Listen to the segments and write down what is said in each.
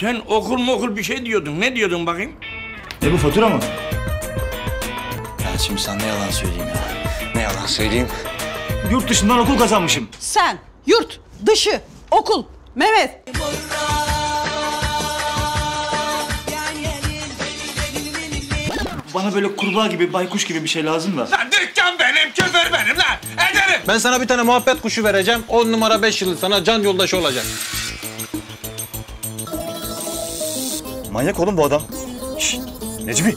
Sen okul mu okul bir şey diyordun. Ne diyordun bakayım? E bu fatura mı? Ben şimdi sana ne yalan söyleyeyim ya. Ne yalan söyleyeyim. Yurt dışından okul kazanmışım. Sen, yurt, dışı, okul, Mehmet. Bana böyle kurbağa gibi, baykuş gibi bir şey lazım da. Lan dükkan benim, küfür benim lan. Ederim. Ben sana bir tane muhabbet kuşu vereceğim. 10 numara 5 yılı sana can yoldaşı olacak. Manyak oğlum bu adam. Şşt, Necmi.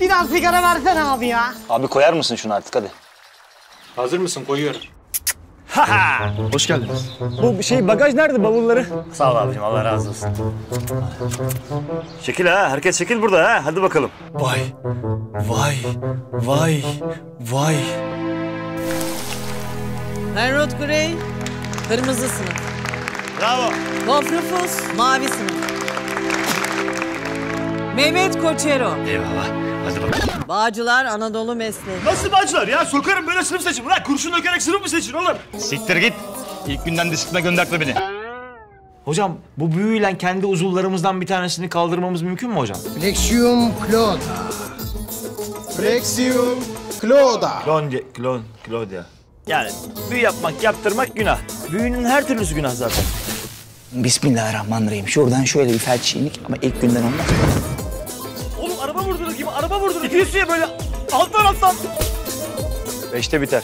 Biraz sigara versene abi ya. Abi koyar mısın şunu artık hadi. Hazır mısın? Koyuyorum. Hoş geldiniz. Bu şey bagaj nerede bavulları? Sağ ol abicim Allah razı olsun. Şekil ha herkes şekil burada ha hadi bakalım. Vay, vay, vay, vay. Ben Rod Gray, kırmızı sınıf. Bravo. Wolf Rufus, mavi sınıf. Mehmet Koçero, Eyvallah hadi bakalım. Bağcılar Anadolu Mesleği. Nasıl bacılar ya sokarım böyle sınıf seçin. Ulan kurşun dökerek sınıf mı seçin oğlum? Siktir git. İlk günden disipline göndertme beni. Hocam bu büyüyle kendi uzuvlarımızdan bir tanesini kaldırmamız mümkün mü hocam? Flexium Clauda. Flexium Clauda. Klon, klon, Claudia. Yani büyü yapmak, yaptırmak günah. Büyünün her türlüsü günah zaten. Bismillahirrahmanirrahim. Şuradan şöyle bir felç inik ama ilk günden olmaz. Araba vurdurur gibi araba vurdurur. İtiyorsun ya böyle alttan alttan. Beşte biter.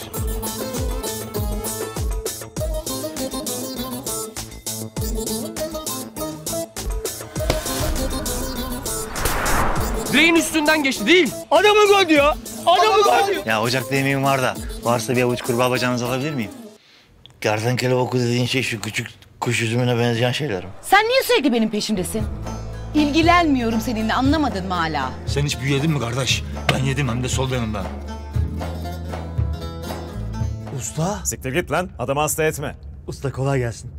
Direğin üstünden geçti değil. Adamı gol diyor. Adamı gol diyor. Ya ocakta yemeğim var da varsa bir avuç kurbağa bacağınızı alabilir miyim? Kertenkele oku dediğin şey şu küçük kuş üzümüne benzeyen şeyler mi? Sen niye sürekli benim peşimdesin? İlgilenmiyorum seninle anlamadın mı hala? Sen hiç büyü yedin mi kardeş? Ben yedim hem de sol yanımda. Usta. Siktir git lan. Adamı hasta etme. Usta kolay gelsin.